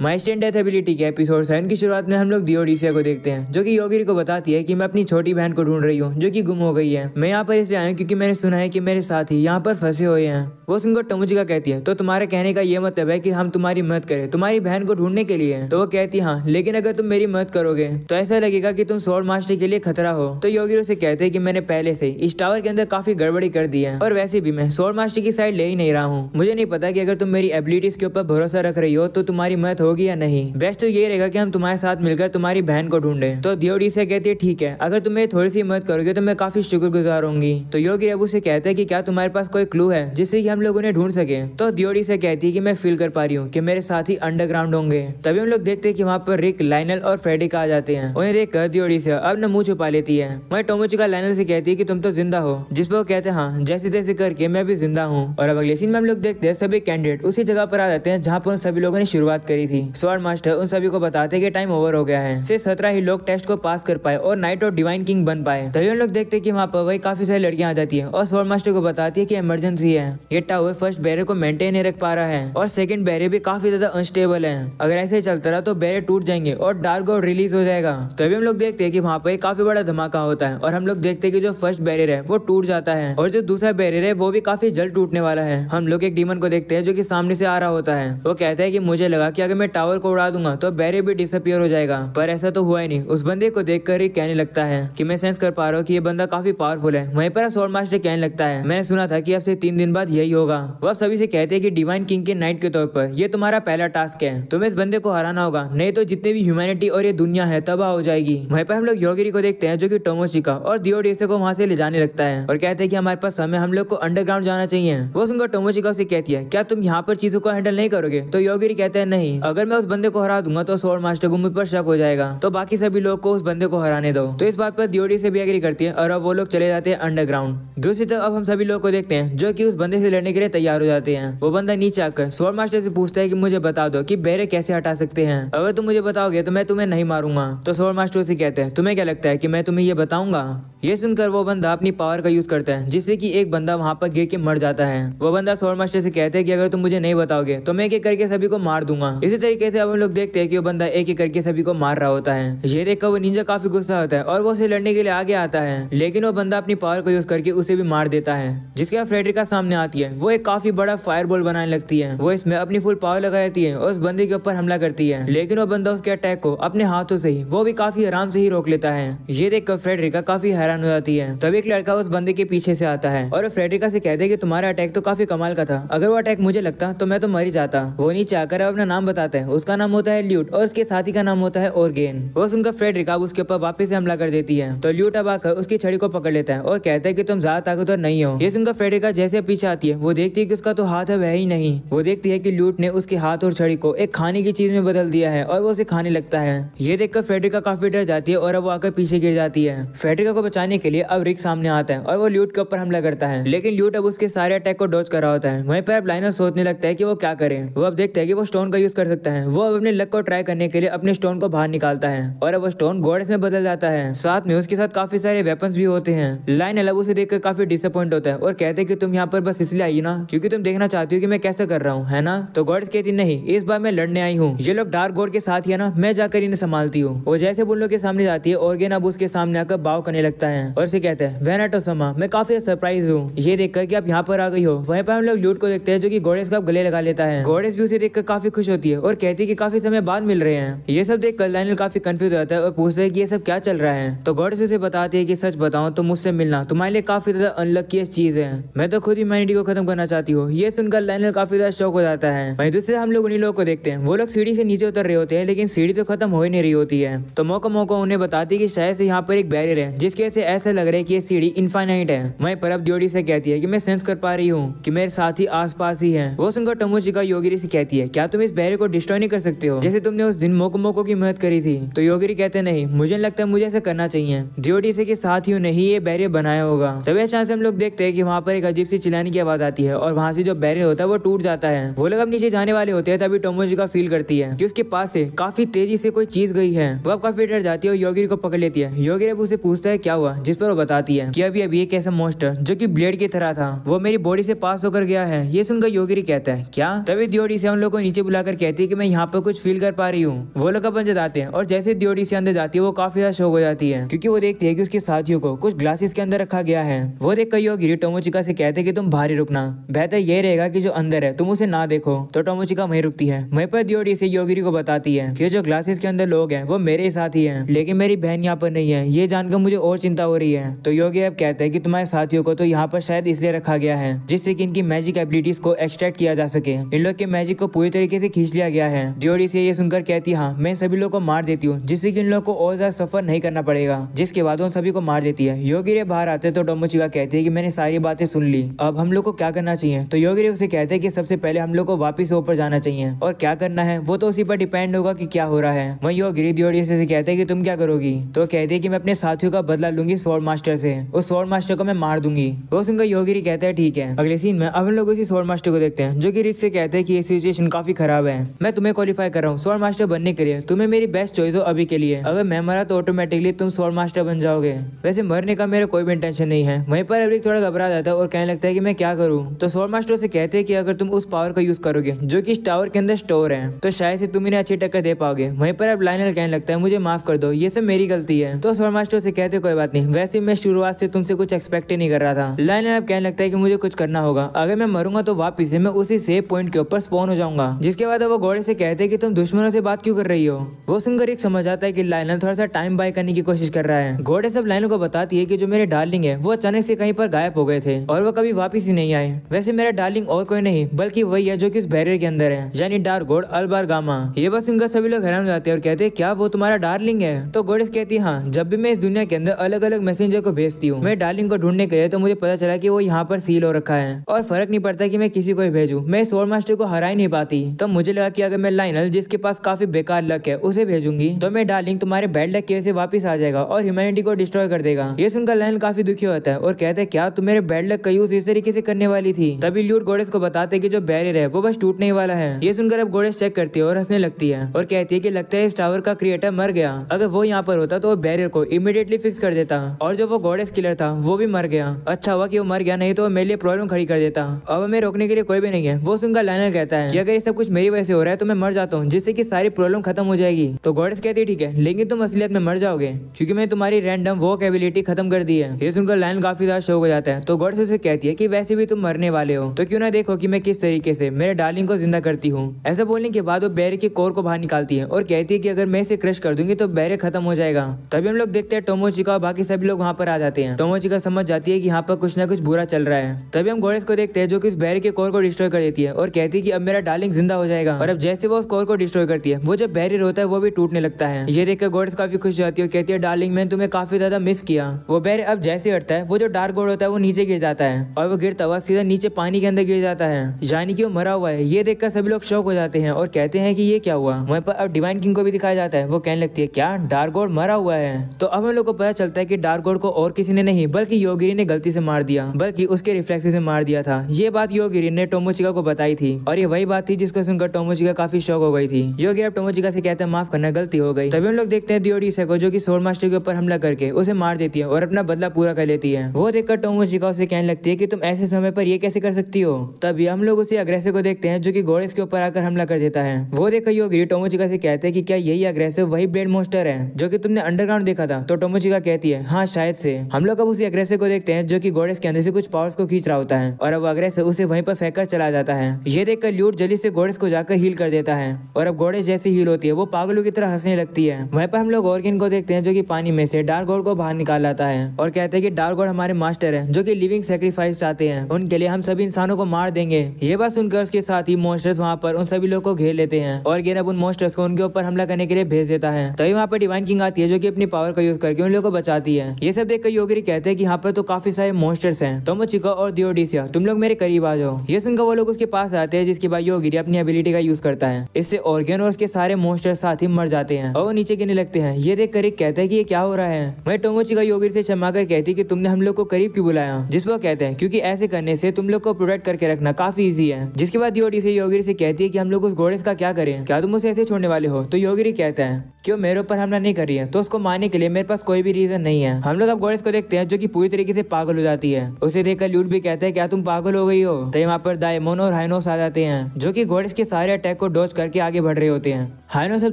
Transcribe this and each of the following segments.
माई stand death ability के episode seven की शुरुआत में हम लोग दियोडीसिया को देखते हैं, जो कि योगिरी को बताती है कि मैं अपनी छोटी बहन को ढूंढ रही हूँ, जो कि गुम हो गई है। मैं यहाँ पर इसलिए आया हूँ क्योंकि मैंने सुना है कि मेरे साथी यहाँ पर फंसे हुए हैं। वो सुनकर टमुचिका कहती है तो तुम्हारे कहने का ये मतलब है कि हम तुम्हारी मदद करें, तुम्हारी बहन को ढूँढने के लिए? तो वो कहती है हाँ लेकिन अगर तुम मेरी मदद करोगे तो ऐसा लगेगा कि तुम सोल मास्टर के लिए खतरा हो। तो योगिरो उसे कहते हैं कि मैंने पहले से इस टावर के अंदर काफ़ी गड़बड़ी कर दी है, और वैसे भी मैं सोल मास्टर की साइड ले ही नहीं रहा हूँ। मुझे नहीं पता कि अगर तुम मेरी एबिलिटीज के ऊपर भरोसा रख रही हो तो तुम्हारी मदद होगी या नहीं? बेस्ट तो ये रहेगा कि हम तुम्हारे साथ मिलकर तुम्हारी बहन को ढूंढे। तो दियोडी से कहती है, ठीक है, अगर तुम मेरी थोड़ी सी मदद करोगे तो मैं काफ़ी शुक्रगुजार होंगी। तो योगी अबू से कहते हैं कि क्या तुम्हारे पास कोई क्लू है जिससे कि हम लोग उन्हें ढूंढ सके? तो दियोडी से कहती है कि मैं फील कर पा रही हूँ कि मेरे साथ ही अंडरग्राउंड होंगे। तभी हम लोग देखते हैं कि वहाँ पर रिक लाइनल और फ्रेडिक आ जाते हैं। उन्हें देख कर दियोडी से अब न मुँह छुपा लेती है। वही टोमोचिका लाइनल से कहती है की, तुम तो ज़िंदा हो। जिस पर वो कहते हैं हाँ जैसे तैसे करके मैं भी ज़िंदा हूँ। और अब अगले सीन में हम लोग देखते हैं, सभी कैंडिडेट उसी जगह पर आ जाते हैं जहाँ पर सभी लोगों ने शुरुआत करी थी। स्वर्ण मास्टर उन सभी को बताते कि टाइम ओवर हो गया है। सिर्फ़ सत्रह ही लोग टेस्ट को पास कर पाए और नाइट और डिवाइन किंग बन पाए। तभी हम लोग देखते कि वहाँ पर वही काफ़ी सारी लड़कियाँ आ जाती है और स्वर्ण मास्टर को बताती है की इमरजेंसी है। ये टावर फ़र्स्ट बैरियर को मेंटेन नहीं रख पा रहा है और सेकंड बैरियर भी काफ़ी ज़्यादा अनस्टेबल है। अगर ऐसे चलता रहा तो बैरियर टूट जाएँगे और डार्क और रिलीज़ हो जाएगा। तभी हम लोग देखते हैं कि वहाँ पर काफ़ी बड़ा धमाका होता है और हम लोग देखते हैं कि जो फ़र्स्ट बैरियर है वो टूट जाता है और जो दूसरा बैरियर है वो भी काफ़ी जल्द टूटने वाला है। हम लोग एक डीमन को देखते हैं जो कि सामने से आ रहा होता है। वो कहता है कि मुझे लगा कि अगर मैं टावर को उड़ा दूँगा तो बैरियर भी डिसअपियर हो जाएगा। पर ऐसा तो हुआ ही नहीं। उस बंदे को देखकर ही कहने लगता है की मैं सेंस कर पा रहा हूँ कि ये बंदा काफ़ी पावरफुल है। वहीं पर सोल मास्टर कहने लगता है, मैंने सुना था की अब से तीन दिन बाद यही होगा। वह सभी से कहते हैं की डिवाइन किंग के नाइट के तौर पर यह तुम्हारा पहला टास्क है। तुम्हें इस बंदे को हराना होगा। नहीं तो जितने भी ह्यूमैनिटी और ये दुनिया है, तबाह हो जाएगी। वहीं पर हम लोग योगिरी को देखते हैं, जो कि टोमोचिका और दियोडेसे को वहाँ से ले जाने लगता है और कहते हैं कि हमारे पास समय, हम लोग को अंडरग्राउंड जाना चाहिए। वो सुनकर टोमोचिका से कहती है, क्या तुम यहाँ पर चीज़ों को हैंडल नहीं करोगे? तो योगिरी कहते हैं, नहीं। अगर मैं उस बंदे को हरा दूँगा तो सोल मास्टर को मुझ पर शक हो जाएगा। तो बाकी सभी लोग को उस बंदे को हराने दो। तो इस बात पर दियोडी से भी एग्री करती है और अब वो लोग चले जाते हैं अंडरग्राउंड दूसरी तरफ़ अब हम सभी लोग को देखते हैं, जो की उस बंदे से लड़ने के लिए तैयार हो जाते हैं। वो बंदा नीचे आकर सोल मास्टर से पूछता है की मुझे बता दो की बेरे कैसे हटा सकते हैं। अगर तुम मुझे बताओगे तो मैं तुम्हें नहीं मारूँगा। तो सोल मास्टर से कहते हैं, तुम्हें क्या लगता है की मैं तुम्हें ये बताऊँगा? ये सुनकर वो बंदा अपनी पावर का यूज़ करता है, जिससे कि एक बंदा वहाँ पर गिर के मर जाता है। वो बंदा सोल मास्टर से कहते हैं कि अगर तुम मुझे नहीं बताओगे तो मैं एक करके सभी को मार दूँगा। इसी तरीके से अब हम लोग देखते हैं कि वो बंदा एक एक करके सभी को मार रहा होता है। ये देखकर वो निंजा काफ़ी गुस्सा होता है और वो उसे लड़ने के लिए आगे आता है। लेकिन वो बंदा अपनी पावर को यूज़ करके उसे भी मार देता है। जिसके बाद फ्रेडरिका सामने आती है। वो एक काफ़ी बड़ा फायर बॉल बनाने लगती है। वो इसमें अपनी फुल पावर लगा देती है और उस बंदे के ऊपर हमला करती है। लेकिन वो बंदा उसके अटैक को अपने हाथों से ही, वो भी काफ़ी आराम से ही रोक लेता है। ये देखकर फ्रेडरिका काफ़ी हैरान हो जाती है। तब एक लड़का उस बंदे के पीछे से आता है और फ्रेडरिका से कहते कि तुम्हारा अटैक तो काफ़ी कमाल का था। अगर वो अटैक मुझे लगता तो मैं तो मर ही जाता। वो नीचे आकर अपना नाम बताता है। उसका नाम होता है ल्यूट और उसके साथी का नाम होता है ओरगेन। वो सुनकर फ्रेडरिका उसके ऊपर वापस से हमला कर देती है। तो ल्यूट अब आकर उसकी छड़ी को पकड़ लेता है और कहता है कि तुम ज़्यादा ताकतवर नहीं हो। ये सुनकर फ्रेडरिका जैसे पीछे आती है, वो देखती है कि उसका तो हाथ है वह ही नहीं। वो देखती है कि ल्यूट ने उसके हाथ और छड़ी को एक खाने की चीज़ में बदल दिया है और वो उसे खाने लगता है। ये देखकर फ्रेडरिका काफ़ी डर जाती है और अब वो आकर पीछे गिर जाती है। फ्रेडरिका को बचाने के लिए अब रिक सामने आता है और वो ल्यूट के ऊपर हमला करता है। लेकिन ल्यूट अब उसके सारे अटैक को डोज कर रहा होता है। वहीं पर अब लाइनर सोचने लगता है कि वो क्या करे। वो अब देखते है कि वो स्टोन का यूज़ कर सकता है। वो अब अपने लक को ट्राई करने के लिए अपने स्टोन को बाहर निकालता है और अब वो स्टोन गोडेस में बदल जाता है। साथ में उसके साथ काफ़ी सारे वेपन्स भी होते हैं। लाइन अलग उसे देखकर काफ़ी डिसअपॉइंट होता है और कहते हैं कि तुम यहाँ पर बस इसलिए आई ना, क्योंकि तुम देखना चाहती हो कि मैं कैसे कर रहा हूँ, है ना? तो गॉड्स कहती नहीं, इस बार मैं लड़ने आई हूँ। ये लोग डार्क गोड के साथ ही है ना, मैं जाकर इन्हें संभालती हूँ। वो जैसे बुल्लो के सामने जाती है और गेन अब उसके सामने आकर बाव करने लगता है और उसे कहते हैं वेनाटो समा, मैं काफ़ी सरप्राइज़ हूँ। ये देखकर कि आप यहाँ पर आ गई हो। वहीं पर हम लोग लूट को देखते हैं जो कि गोडेस का गले लगा लेता है। गोडेस भी उसे देखकर काफ़ी खुश होती है और कहती है कि काफ़ी समय बाद मिल रहे हैं। ये सब देख कर लाइनल काफ़ी कंफ्यूज होता है और पूछता है कि ये सब क्या चल रहा है? तो गोडेस उसे बताती है कि सच बताऊँ तो मुझसे मिलना तुम्हारे लिए काफ़ी ज़्यादा अनलकी चीज़ है। मैं तो खुद ह्यूमैनिटी को खत्म करना चाहती हूँ। ये सुनकर लाइनल काफ़ी ज़्यादा शौक हो जाता है। वहीं दूसरे हम लोग उन्हीं लोगों को देखते हैं। वो लोग सीढ़ी से नीचे उतर रहे होते हैं, लेकिन सीढ़ी तो खत्म हो ही नहीं रही होती है। तो मौका मौका उन्हें बताती है कि शायद से यहाँ पर एक बैरियर है, जिसके से ऐसा लग रहा है कि ये सीढ़ी इनफाइनाइट है। वहीं पर अब ड्योडी से कहती है कि मैं सेंस कर पा रही हूँ कि मेरे साथी आस पास ही है। वो सुनकर टमोचिका योगिरी से कहती है, क्या तुम इस बैरियर को डिस्ट्रॉय नहीं कर सकते हो। जैसे तुमने उस दिन मोको मोको की मदद करी थी तो योगिरी कहते, नहीं, मुझे लगता मुझे ऐसा करना चाहिए। ड्योडी से के साथियों ने ही ये बैरियर बनाया होगा। तभी अचानक से हम लोग देखते हैं कि वहाँ पर एक अजीब सी चिल्लाने की आवाज़ आती है और वहाँ से जो बैरियर होता है वो टूट जाता है। वो लोग अब नीचे जाने वाले होते हैं, तभी टोमोजिका फील करती है कि उसके पास से काफ़ी तेज़ी से कोई चीज़ गई है। वो अब काफ़ी डर जाती है और योगिरी को पकड़ लेती है। योगिरी अब उसे पूछता है, क्या हुआ? जिस पर वो बताती है की अभी अभी एक ऐसा मोस्टर जो की ब्लेड की तरह था, वो मेरी बॉडी से पास होकर गया है। ये सुनकर योगिरी कहता है, क्या? तभी दियोडी से हम लोग को नीचे बुलाकर कहती कहती है कि मैं यहाँ पर कुछ फील कर पा रही हूँ। वो लोग अपन जताते हैं और जैसे दियोडी से अंदर जाती है, वो काफ़ी ज़्यादा शौक हो जाती है। क्योंकि वो देखती है कि उसके साथियों को कुछ ग्लासेस के अंदर रखा गया है। वो देख कर योगिरी टोमोचिका से कहते कि तुम भारी रुकना। बेहतर ये रहेगा कि जो अंदर है, तुम उसे ना देखो। तो टोमोचिका वहीं रुकती है। वहीं पर दियोडी से योगिरी को बताती है कि जो ग्लासेस के अंदर लोग हैं, वो मेरे साथ ही है। लेकिन मेरी बहन यहाँ पर नहीं है। ये जानकर मुझे और चिंता हो रही है। तो योगी अब कहते हैं कि तुम्हारे साथियों को तो यहाँ पर शायद इसलिए रखा गया है, जिससे कि इनकी मैजिक एबिलिटीज को एक्सट्रैक्ट किया जा सके। इन लोग के मैजिक को पूरी तरीके से खींच लिया गया है। से ये सुनकर कहती हाँ मैं सभी लोग को मार देती हूँ, जिससे कि इन लोग को और ज़्यादा सफ़र नहीं करना पड़ेगा। जिसके बाद वो सभी को मार देती है। योगी रे बाहर आते तो टोमोचिका कहती है की मैंने सारी बातें सुन ली। अब हम लोग को क्या करना चाहिए? तो योगी रे उसे कहते हैं की सबसे पहले हम लोग को वापिस ऊपर जाना चाहिए। और क्या करना है? वो तो उसी पर डिपेंड होगा की क्या हो रहा है। वही योगी दियोड़ी से कहते हैं कि, तुम क्या करोगी? तो कहते हैं की, मैं अपने साथियों का बदला लूँगी स्वord मास्टर से। उस स्वord मास्टर को मैं मार दूँगी। वो सुनकर योगिरी कहता है, ठीक है। अगले सीन में अब हम लोग उसी स्वord मास्टर को देखते हैं, जो कि रिच से कहते हैं कि ये सिचुएशन काफ़ी खराब है। मैं तुम्हें क्वालिफाई कर रहा हूँ स्वord मास्टर बनने के लिए। तुम्हें मेरी बेस्ट चॉइस हो अभी के लिए। अगर मैं मरा तो ऑटोमेटिकली तुम स्वord मास्टर बन जाओगे। वैसे मरने का मेरा कोई भी इंटेंशन नहीं है। वहीं पर अभी थोड़ा घबरा जाता है और कहने लगता है कि मैं क्या करूँ। तो स्वord मास्टर से कहते हैं कि अगर तुम उस पावर का यूज़ करोगे, जो कि इस टावर के अंदर स्टोर है तो शायद से तुम इन्हें अच्छी टक्कर दे पाओगे। वहीं पर अब लाइनल कहने लगता है, मुझे माफ़ कर दो, ये सब मेरी गलती है। तो स्वर्ण मास्टर से कहते कोई बात नहीं, वैसे मैं शुरुआत से तुमसे कुछ एक्सपेक्ट ही नहीं कर रहा था। लाइनल अब कहने लगता है कि मुझे कुछ करना होगा। अगर मैं मरूँगा तो वापिस मैं उसी सेफ़ पॉइंट के ऊपर स्पॉन हो जाऊँगा। जिसके बाद वो घोड़े से कहते हैं कि तुम दुश्मनों से बात क्यों कर रही हो? वो सुनकर एक समझ आता है कि लाइनल थोड़ा सा टाइम बाय करने की कोशिश कर रहा है। घोड़े सब लाइनल को बताती है कि जो मेरे डार्लिंग है, वो अचानक से कहीं पर गायब हो गए थे और वो कभी वापिस ही नहीं आए। वैसे मेरा डार्लिंग और कोई नहीं, बल्कि वही है जो की इस बैरियर के अंदर है, यानी डार घोड़ अलबार गामा। ये बस सुनकर सभी लोग हैरान हो जाते हैं और कहते हैं, क्या वो तुम्हारा डार्लिंग है? तो गोडेस कहती है हाँ जब भी मैं इस दुनिया के अंदर अलग अलग मैसेंजर को भेजती हूँ, मैं डार्लिंग को ढूँढने गए तो मुझे पता चला की वो यहाँ पर सील हो रखा है और फ़र्क नहीं पड़ता की मैं किसी को भेजू। मैं सोल मास्टर को हरा ही नहीं पाती। तो मुझे लगा कि अगर मैं लाइनल, जिसके पास काफ़ी बेकार लक है, उसे भेजूँगी तो मैं डार्लिंग तुम्हारे बैड लक से वापिस आ जाएगा और ह्यूमैनिटी को डिस्ट्रॉय कर देगा। ये सुनकर लाइनल काफ़ी दुखी होता है और कहते हैं, क्या तुम मेरे बैड लक का यूज़ इस तरीके से करने वाली थी? तभी ल्यूट गोडेस को बताते कि जो बैरियर है, वो बस टूटने वाला है। ये सुनकर अब गोडेस चेक करती है और हंसने लगती है और कहती है की लगता है इस टावर का क्रिएटर मर गया। अगर वो यहाँ पर होता तो वो बैरियर को इमीडिएटली फिक्स कर देता। और जो वो गोडेस किलर था, वो भी मर गया। अच्छा हुआ कि वो मर गया, नहीं तो मेरे लिए प्रॉब्लम खड़ी कर देता। अब हमें रोकने के लिए कोई भी नहीं है। वो सुनकर लाइनर कहता है कि अगर ये सब कुछ मेरी वजह से हो रहा है तो मैं मर जाता हूँ, जिससे कि सारी प्रॉब्लम खत्म हो जाएगी। तो गॉडेस कहती है, ठीक है, लेकिन तुम असलियत में मर जाओगे, क्योंकि मैं तुम्हारी रैंडम वो एबिलिटी खत्म कर दी है। ये सुनकर लाइन काफ़ी ज़्यादा शौक हो जाता है। तो गॉडेस उसे कहती है कि, वैसे भी तुम मरने वाले हो तो क्यों ना देखो कि मैं किस तरीके से मेरे डार्लिंग को ज़िंदा करती हूँ? ऐसा बोलने के बाद वो बैर के कोर को बाहर निकालती है और कहती है की, अगर मैं इसे क्रश कर दूँगी तो बैरे खत्म हो जाएगा। तभी हम लोग देखते हैं टोमोचिका और बाकी सभी लोग वहाँ पर आ जाते हैं। टोमोचिका समझ जाती है कि यहाँ पर कुछ ना कुछ बुरा चल रहा है। तभी हम गोडेस को देखते हैं, जो कि उस बैरे के कोर को डिस्ट्रॉय कर देती है और कहती है कि, अब मेरा डार्लिंग ज़िंदा हो जाएगा और अब जैसे वो उस को डिस्ट्रॉय करती है। वो जो बैरियर होता है, वो भी टूटने लगता है। ये देखकर गोड्स काफ़ी खुश जाती है कहती है डार्लिंग मैंने तुम्हें काफ़ी ज़्यादा मिस किया। वो बैर अब जैसे हटता है, वो जो डार्क गोड होता है, वो नीचे गिर जाता है। और वो गिरता हुआ सीधा नीचे पानी के अंदर गिर जाता है। यानी कि वो मरा हुआ है। ये देखकर सभी लोग शौक हो जाते हैं और कहते हैं कि ये क्या हुआ? वहीं पर अब डिवाइन किंग को भी दिखाया जाता है। वो कहने लगती है, क्या डार्क गोड मरा हुआ है? तो अब हम लोग को पता चलता है की डार्क गोड को और किसी ने नहीं, बल्कि योगिरी ने गलती से मार दिया। बल्कि उसके रिफ्लेक्स से मार दिया था। ये बात योगिरी ने टोमोचिका को बताई थी। और ये वही बात थी जिसको सुनकर टोमोचिका काफ़ी शौक हो गई थी। योगी अब टोमोचिका से कहते हैं, माफ़ करना, गलती हो गई। तभी हम लोग देखते हैं दियोडीसा को, जो की सोल मास्टर के ऊपर हमला करके उसे मार देती है और अपना बदला पूरा कर लेती है। वो देखकर टोमोचिका उसे कहने लगती है कि तुम ऐसे समय पर ये कैसे कर सकती हो? तभी हम लोग उसे अग्रेसर को देखते हैं, जो की घोड़े के ऊपर आकर हमला कर देता है। वो देखकर योगी टोमोचिका से कहते हैं कि क्या यही अग्रेसिव वही ब्लेड मोस्टर है, जो की तुमने अंडरग्राउंड देखा था? तो टोमोचिका कहती है हाँ शायद से। हम लोग अब उसी अग्रेसर को देखते हैं, जो कि गोडेस के अंदर से कुछ पावर्स को खींच रहा होता है और अब अग्रेसर उसे वहीं पर फेंक चला जाता है। ये देखकर ल्यूट जल्दी से गोडेस को जाकर हील कर देता है। और अब गोडेस जैसी हील होती है, वो पागलों की तरह हंसने लगती है। वहीं पर हम लोग ऑर्गिन को देखते हैं जो की पानी में से डार्क गोड को बाहर निकाल लाता है और कहते हैं कि डार्क गोड हमारे मास्टर है, जो की लिविंग सेक्रीफाइस चाहते हैं। उनके लिए हम सभी इंसानों को मार देंगे। ये बात सुनकर उसके साथ ही मोस्टर्स वहाँ पर उन सभी लोग को घेर लेते हैं और गेन अब उन मोस्टर्स को उनके ऊपर हमला करने के लिए भेज देता है। तभी वहाँ पर डिवाइन किंग आती है, जो की अपनी पावर का यूज़ करके उन लोग को बचाती है। ये सब देख कर योगिरी कहते हैं कि यहाँ पर तो काफ़ी सारे मोस्टर्स है। तो चिका और दियोडिसिया, तुम लोग मेरे करीब आ जाओ। ये सुनकर वो लोग उसके पास आते हैं, जिसके बाद योगिरी अपनी एबिलिटी का यूज़ करता है। इससे ऑर्गेन और उसके सारे मोस्टर साथ ही मर जाते हैं और वो नीचे गिरने लगते हैं। ये देख कर कहता है कि ये क्या हो रहा है। मैं टोमोचिका योगिरी से क्षमा कर कहती कि तुमने हम लोग को करीब क्यों बुलाया? जिस पर कहते हैं, क्योंकि ऐसे करने से तुम लोग को प्रोटेक्ट करके रखना काफ़ी इजी है। जिसके बाद योगी से योगिरी से कहती है कि हम लोग उस घोड़े का क्या करें? क्या तुम उसे ऐसे छोड़ने वाले हो? तो योगिरी कहता है क्यों मेरे ऊपर हमला नहीं कर रही है। तो उसको मारने के लिए मेरे पास कोई भी रीजन नहीं है। हम लोग अब गोडेस को देखते हैं जो कि पूरी तरीके से पागल हो जाती है। उसे देखकर ल्यूट भी कहता है, क्या तुम पागल हो गई हो? तो यहाँ पर दायमोन और हाइनोस आ जाते हैं, जो कि गोडेस के सारे अटैक को डोज करके आगे बढ़ रहे होते हैं। हाइनोस अब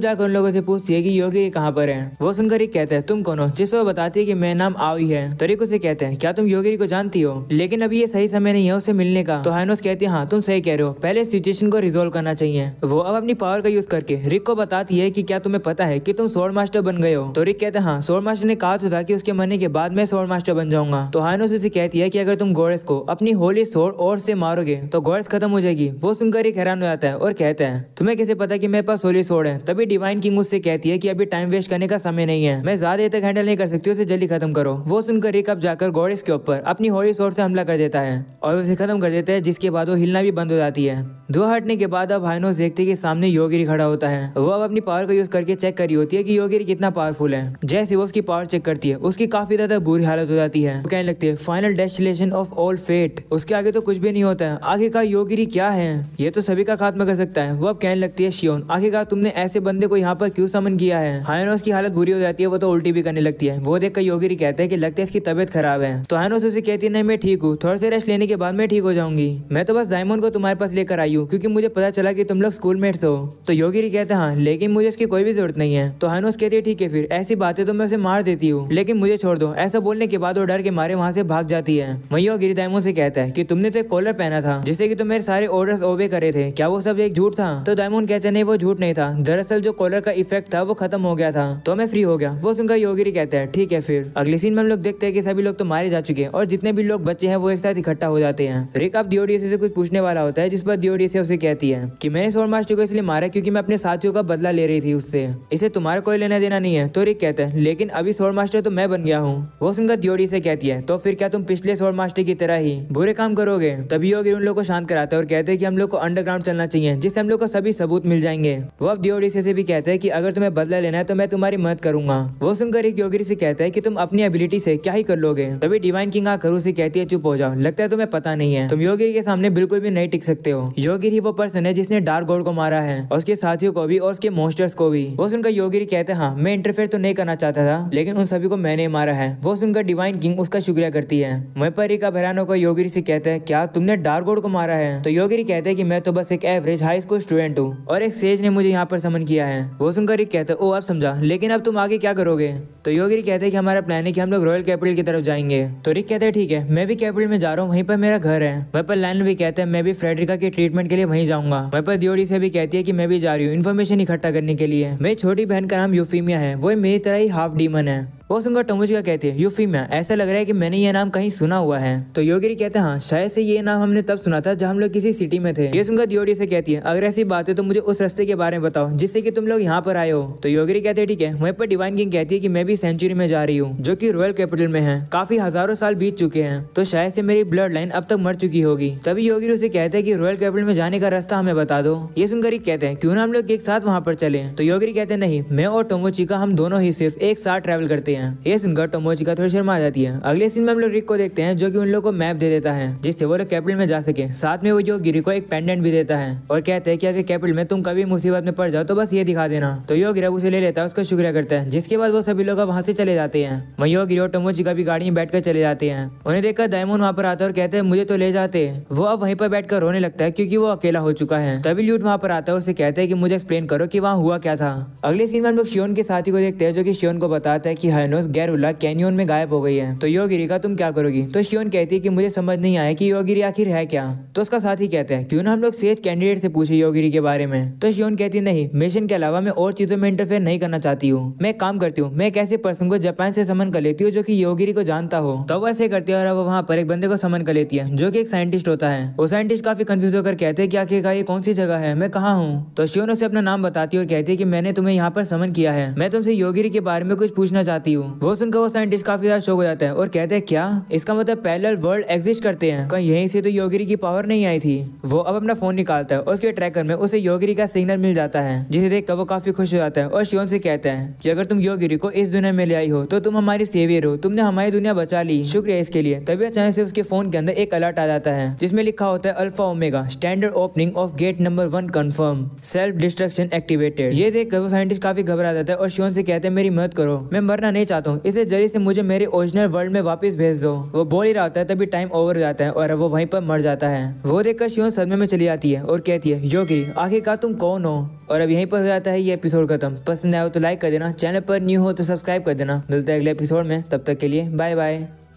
जाकर उन लोगों से पूछती है कि, योगी कहाँ पर है? वो सुनकर ही कहते हैं, तुम कौन हो? जिस पर बताती है कि मेरा नाम आवी है। तो रिक उसे कहते हैं, क्या तुम योगी को जानती हो? लेकिन अभी ये सही समय नहीं है उसे मिलने का। तो हाइनोस कहती है हाँ तुम सही कह रहे हो। पहले सिचुएशन को रिजोल्व करना चाहिए। वो अब अपनी पावर का यूज़ करके रिक को बताती है की, क्या तुम्हें पता है की तुम सोड मास्टर बन गए हो? तो रिक कहते हैं हाँ सोड मास्टर ने कहा तो था कि उसके मरने के बाद मैं सोड मास्टर बन जाऊँगा। तो हाइनोस उसे कहती है की, अगर तुम गोरेस को अपनी होली सोड और से मारोगे तो गोरेस खत्म हो जाएगी। वो सुनकर एक हैरान हो जाता है और कहते हैं तुम्हें कैसे पता कि मेरे पास होली सोड है? तभी डिवाइन किंग उससे कहती है कि अभी टाइम वेस्ट करने का समय नहीं है। मैं ज़्यादा देर तक हैंडल नहीं कर सकती, उसे जल्दी खत्म करो। वो सुनकर रिक अब जाकर गोरेस के ऊपर अपनी होली सोड से हमला कर देता है और उसे खत्म कर देता है, जिसके बाद वो हिलना भी बंद हो जाती है। दो हटने के बाद अब हाइनोस देखते कि सामने योगिरी खड़ा होता है। वो अब अपनी पावर का यूज़ करके चेक करी होती है कि योगिरी कितना पावरफुल है। जैसे वो उसकी पावर चेक करती है, उसकी काफ़ी ज़्यादा बुरी हालत हो जाती है। कहने लगती है final destination of all fate उसके आगे तो कुछ भी नहीं होता है। आखिरकार योगिरी क्या है? ये तो सभी का खात्मा कर सकता है। वो अब कहने लगती है, शियोन, आखिरकार तुमने ऐसे बंदे को यहाँ पर क्यों समन किया है? हाइनोस की हालत बुरी हो जाती है, वो तो उल्टी भी करने लगती है। वो देखकर योगिरी कहते हैं कि, लगता है इसकी तबियत खराब है। तो हाइनोस उसे कहती है, नहीं, मैं ठीक हूँ। थोड़ा से रेस्ट लेने के बाद मैं ठीक हो जाऊँगी। मैं तो बस डायमंड को तुम्हारे पास लेकर आई हूँ, क्योंकि मुझे पता चला कि तुम लोग स्कूल मेट्स हो। तो योगिरी कहते हैं हाँ लेकिन मुझे इसकी कोई भी ज़रूरत नहीं है। तो हाइनोस कहती है, ठीक है फिर, ऐसी बातें तो मैं उसे मार देती हूँ, लेकिन मुझे छोड़ दो। ऐसा बोलने के बाद वो डर के मारे वहाँ से भाग जाती है। वही योगिरी डायमंड से कहता है की, तुमने तो एक कॉलर पहना था जिससे की तुम मेरे सारे ऑर्डर्स ओबे करे थे। क्या वो सब एक झूठ था? तो डायमंड कहते, नहीं, वो झूठ नहीं था। दरअसल जो कॉलर का इफ़ेक्ट था, वो खत्म हो गया था। तो मैं फ्री हो गया। वो सुनकर योगिरी कहते हैं, ठीक है, फिर। अगले सीन में हम लोग देखते हैं कि सभी लोग तो मारे जा चुके हैं और जितने भी लोग बच्चे हैं, वो एक साथ इकट्ठा हो जाते हैं। रिक अब दियोडी से कुछ पूछने वाला होता है, जिस पर से उसे कहती है कि, मैंने सोल मास्टर को इसलिए मारा क्यूँकी मैं अपने साथियों का बदला ले रही थी उससे। इसे तुम्हारा कोई लेना देना नहीं है। तो रिक कहते हैं, लेकिन अभी सोल मास्टर तो मैं बन गया हूँ। वो सुनकर दियोडी से कहती है तो फिर क्या तुम पिछले सोल मास्टर की तरह ही बुरे काम करोगे? तभी योगी उन लोग को शांत कराते हैं और कहते हैं कि हम लोग को अंडरग्राउंड चलना चाहिए, जिससे हम लोग को सभी सबूत मिल जाएँगे। वो अब दियोडी से भी कहते हैं कि अगर तुम्हें बदला लेना है तो मैं तुम्हारी मदद करूँगा। वो सुनकर एक योगी से कहता है कि तुम अपनी एबिलिटी से क्या ही कर लोगे। तभी डिवाइन किंग आकर उसे कहती है, चुप हो जाओ। लगता है तुम्हें पता नहीं है। तुम योगिरी के सामने बिल्कुल भी नहीं टिक सकते हो। योगिरी ही वो पर्सन है जिसने डार्क गॉड को मारा है, और उसके साथियों को भी, और उसके मोस्टर्स को भी। वो सुनकर योगिरी कहते हैं हाँ मैं इंटरफेयर तो नहीं करना चाहता था, लेकिन उन सभी को मैंने मारा है। वो सुनकर डिवाइन किंग उसका शुक्रिया करती है। वहीं पर रिका भरानो को योगिरी से कहते हैं, क्या तुमने डार्क गॉड को मारा है? तो योगिरी कहते हैं कि मैं तो बस एक एवरेज हाई स्कूल स्टूडेंट हूँ। और एक सेज ने मुझे यहाँ पर समन किया है। वो सुनकर रिक कहते हैं, ओ अब समझा, लेकिन अब तुम आगे क्या करोगे? तो योगिरी कहते हैं कि, हमारा प्लान है कि हम लोग रॉयल कैपिटल की तरफ़ जाएँगे। तो रिक कहते हैं, ठीक है, मैं भी कैपिटल में जा रहा हूँ, वहीं पर मेरा घर है। वहीं पर लैंड भी कहते हैं, मैं भी फ्रेडरिका के ट्रीटमेंट के लिए वहीं जाऊँगा। वहीं पर दियोड़ी से भी कहती है कि, मैं भी जा रही हूँ इन्फॉर्मेशन इकट्ठा करने के लिए। मेरी छोटी बहन का नाम यूफीमिया है। वो मेरी तरह ही हाफ़ डीमन है। वो सुनकर टोमोजिका कहते हैं यूफीमिया ऐसा लग रहा है कि मैंने ये नाम कहीं सुना हुआ है। तो योगिरी कहते हैं हाँ शायद से ये नाम हमने तब सुना था जब हम लोग किसी सिटी में थे। ये सुनकर दियोड़ी से कहती है, अगर ऐसी बात है तो मुझे उस रास्ते के बारे में बताओ, जिससे कि तुम लोग यहाँ पर आए हो। तो योगिरी कहते हैं, ठीक है, वहीं पर डिवाइन किंग कहती है कि मैं भी सेंचुरी में जा रही हूँ, जो की रॉयल कैपिटल में है। काफ़ी हज़ारों साल बीत चुके हैं तो शायद से मेरी ब्लड लाइन अब तक मर चुकी होगी। तभी योगी उसे कहते हैं कि रॉयल कैपिटल में जाने का रास्ता हमें बता दो। ये सुनकर ही कहते हैं, क्यों ना हम लोग एक साथ वहाँ पर चले? तो योगी कहते नहीं, मैं और टोमोचिका हम दोनों ही सिर्फ़ एक साथ ट्रेवल करते हैं। ये सुनकर टोमोचिका थोड़ी शर्मा जाती है। अगले सीन में हम लोग रिक को देखते हैं, जो कि उन लोग को मैप दे देता है, जिससे वो लोग कैपिटल में जा सके। साथ में वो जो गिरी को एक पेंडेंट भी देता है, और कहते हैं कि अगर कैपिटल में तुम कभी मुसीबत में पड़ जाओ तो बस ये दिखा देना। तो यो गिरा उसे ले लेता है, उसका शुक्रिया करता है, जिसके बाद वो सभी लोग वहाँ से चले जाते हैं। वही यो गिरी और टोमोचिका भी गाड़ी में बैठ चले जाते हैं। उन्हें देखकर दायमोन वहाँ पर आता है और कहते हैं, मुझे तो ले जाते। वो अब वहीं पर बैठ रोने लगता है, क्योंकि वो अकेला हो चुका है। तभी ल्यूट वहाँ पर आता है उसे कहते हैं कि मुझे एक्सप्लेन करो कि वहाँ हुआ क्या था। अगले सीन में हम लोग शियोन के साथी को देखते हैं, जो कि शियोन को बताता है कि हाइनोस गैरुला कैनियोन में गायब हो गई है। तो योगिरी का तुम क्या करोगी? तो शियोन कहती है कि मुझे समझ नहीं आया कि योगिरी आखिर है क्या। तो उसका साथी कहते हैं, क्यों ना हम लोग सेज कैंडिडेट से पूछे योगिरी के बारे में? तो शियोन कहती नहीं, मिशन के अलावा मैं और चीज़ों में इंटरफेयर नहीं करना चाहती हूँ। मैं काम करती हूँ, मैं एक ऐसे पर्सन को जापान से समन कर लेती हूँ जो की योगिरी को जानता हो। तो वो ऐसे करती है और वो वहाँ पर एक बंदे को समन कर लेती है, जो की एक साइंटिस्ट होता है। वो साइंटिस्ट काफ़ी कंफ्यूज होकर कहते हैं कि आखिरकार ये कौन सी जगह है, मैं कहाँ हूँ? तो शियोन उसे अपना नाम बताती है और कहती है कि मैंने तुम्हें यहाँ पर समन किया है। मैं तुमसे योगिरी के बारे में कुछ पूछना चाहती हूँ हूँ। वो सुनकर वो साइंटिस्ट काफ़ी ज़्यादा शोक हो जाता है और कहते हैं, क्या? इसका मतलब पैरेलल वर्ल्ड एग्जिस्ट करते हैं? कहीं यहीं से तो योगिरी की पावर नहीं आई थी। वो अब अपना फ़ोन निकालता है उसके ट्रैकर में उसे योगिरी का सिग्नल मिल जाता है, जिसे देखकर वो काफ़ी खुश हो जाता है और शिवन से कहता है कि, अगर तुम योगिरी को इस दुनिया में ले आई हो तो तुम हमारी सेवियर हो। तुमने हमारी दुनिया बचा ली। शुक्रिया इसके लिए। तभी अचानक से उसके फ़ोन के अंदर एक अलर्ट आ जाता है, जिसमें लिखा होता है alpha omega standard opening of gate number one confirm self destruction activated ये देखकर वो साइंटिस्ट काफ़ी घबरा जाता है और शिवन से कहते हैं, मेरी मदद करो। मैं मरना नहीं चाहता हूँ। इसे जल्दी से मुझे मेरे ओरिजिनल वर्ल्ड में वापस भेज दो। वो बोल ही रहा होता है, तभी टाइम ओवर हो जाता है और वो वहीं पर मर जाता है। वो देखकर शिवन सदमे में चली जाती है और कहती है, योगी, आखिरकार तुम कौन हो? और अब यहीं पर हो जाता है ये एपिसोड खत्म। पसंद हो तो लाइक कर देना। चैनल पर न्यू हो तो सब्सक्राइब कर देना। मिलता है अगले एपिसोड में। तब तक के लिए बाय बाय